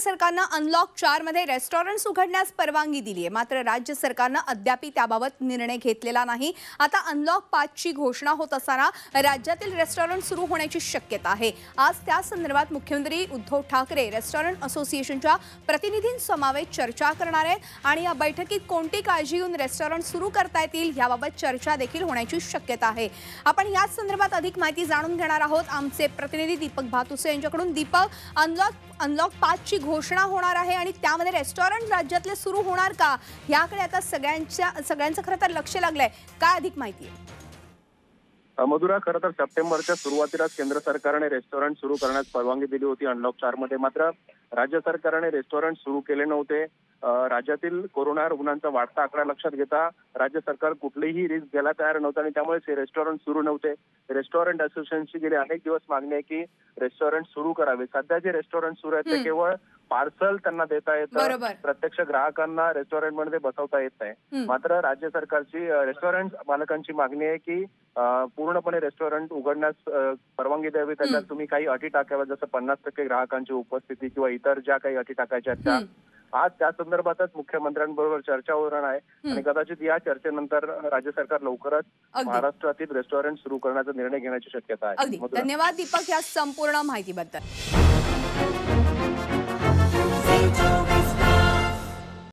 सरकारनं अनलॉक चारमध्ये रेस्टॉरंट्स उघडण्यास परवानगी दिली आहे मात्र राज्य सरकारनं अद्याप त्याबाबत निर्णय घेतलेला नाही. आता अनलॉक पाचची घोषणा होत असताना राज्यातील रेस्टॉरंट सुरू होण्याची शक्यता आहे. आज त्या संदर्भात मुख्यमंत्री उद्धव ठाकरे रेस्टॉरंट असोसिएशनच्या प्रतिनिधींसमावेत चर्चा करणार आहेत आणि या बैठकीत कोणती काळजी घेऊन रेस्टॉरंट सुरू करता येतील याबाबत चर्चा देखील होण्याची शक्यता आहे. आपण याच संदर्भात अधिक माहिती जाणून घेणार आहोत. आमचे प्रतिनिधी दीपक भातुसे यांच्याकडून. दीपक अनलॉक अनलॉक पाचची घोषणा होणार आहे आणि त्यामध्ये रेस्टॉरंट राज्यातले सुरू होणार का? याकडे आता सगळ्यांच्या सगळ्यांचं खरं तर लक्ष लागलंय. काय अधिक माहिती आहे? मधुरा खरं तर सप्टेंबरच्या सुरुवातीलाच केंद्र सरकारने रेस्टॉरंट सुरू करण्यास परवानगी दिली होती अनलॉक चारमध्ये मात्र राज्य सरकारने रेस्टॉरंट सुरू केले नव्हते. राज्यातील कोरोना रुग्णांचा वाढता आकडा लक्षात घेता राज्य सरकार कुठलीही रिस्क घ्यायला तयार नव्हतं आणि त्यामुळे हे रेस्टॉरंट सुरू नव्हते. रेस्टॉरंट असोसिएशनची गेले अनेक दिवस मागणी आहे की रेस्टॉरंट सुरू करावे सध्या जे रेस्टॉरंट सुरू आहेत ते. केवळ पार्सल त्यांना देता येतं. प्रत्यक्ष ग्राहकांना रेस्टॉरंटमध्ये बसवता येत नाही. मात्र राज्य सरकारची रेस्टॉरंट मालकांची मागणी आहे की पूर्णपणे रेस्टॉरंट उघडण्यास परवानगी द्यावी त्याच्यात तुम्ही काही अटी टाकाव्या जसं पन्नास टक्के ग्राहकांची उपस्थिती किंवा इतर ज्या काही अटी टाकायच्या आहेत त्या. आज त्या संदर्भातच मुख्यमंत्र्यांबरोबर चर्चा होणार आहे. आणि कदाचित या चर्चेनंतर राज्य सरकार लवकरच. महाराष्ट्रातील रेस्टॉरंट सुरू करण्याचा निर्णय घेण्याची शक्यता आहे. धन्यवाद दीपक या संपूर्ण माहितीबद्दल.